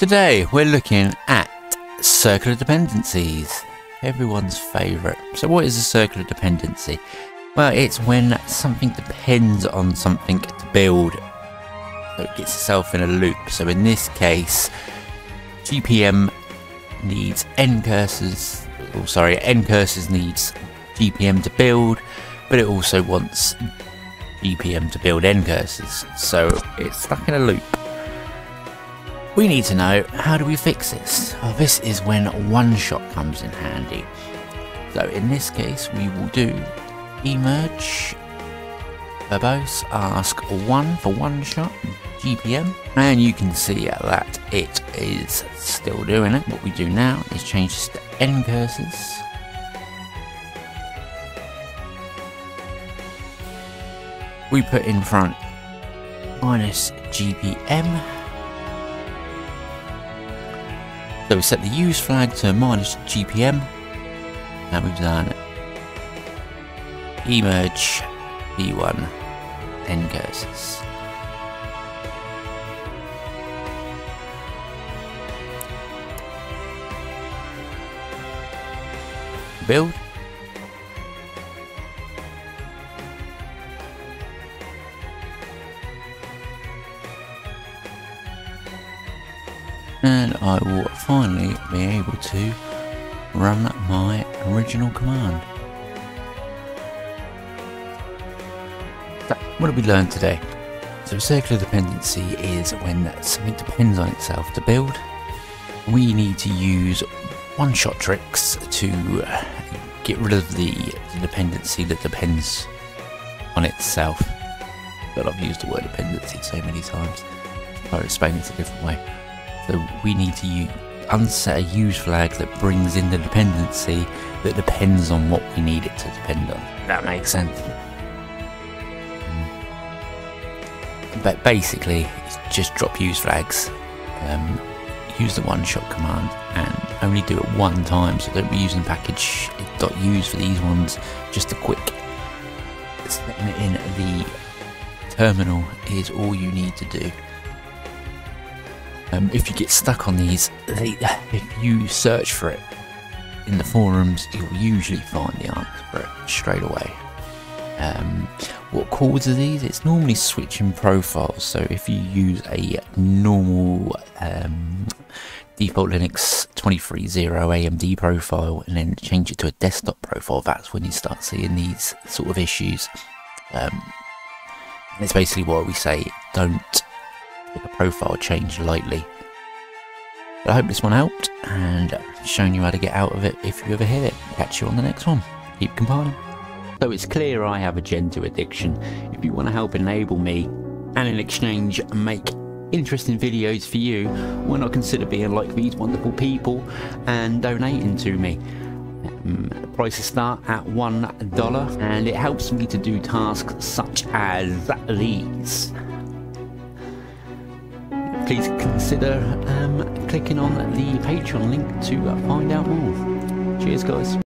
Today we're looking at circular dependencies, everyone's favourite. So what is a circular dependency? Well, it's when something depends on something to build, so it gets itself in a loop. So in this case, GPM needs ncurses, oh sorry, ncurses needs GPM to build, but it also wants GPM to build ncurses, so it's stuck in a loop. We need to know how do we fix this? Well, this is when one shot comes in handy. So in this case, we will do emerge verbose ask one for one shot GPM, and you can see that it is still doing it. What we do now is change this to ncurses. We put in front minus GPM So we set the use flag to minus GPM and we've done. Emerge v1 ncurses. Build and I will finally be able to run my original command. What did we learn today? So circular dependency is when something depends on itself to build. We need to use one-shot tricks to get rid of the, the dependency that depends on itself. But I've used the word dependency so many times. I'll explain it a different way. So we need to use, unset a use flag that brings in the dependency that depends on what we need it to depend on. That makes sense. Hmm. But basically, just drop use flags. Um, use the one shot command and only do it one time so don't be using package dot .use for these ones just a quick setting it in the terminal is all you need to do um, if you get stuck on these, they, if you search for it in the forums, you'll usually find the answer for it straight away. Um, what causes these? It's normally switching profiles. So if you use a normal um, default Linux 230 AMD profile and then change it to a desktop profile, that's when you start seeing these sort of issues. Um, and it's basically what we say, don't make a profile change lightly. But I hope this one helped and shown you how to get out of it if you ever hit it. Catch you on the next one. Keep compiling. So it's clear I have a Gentoo addiction. If you want to help enable me and in exchange make interesting videos for you, why not consider being like these wonderful people and donating to me? Um, prices start at $1 and it helps me to do tasks such as these please consider um, clicking on the Patreon link to find out more. Cheers, guys.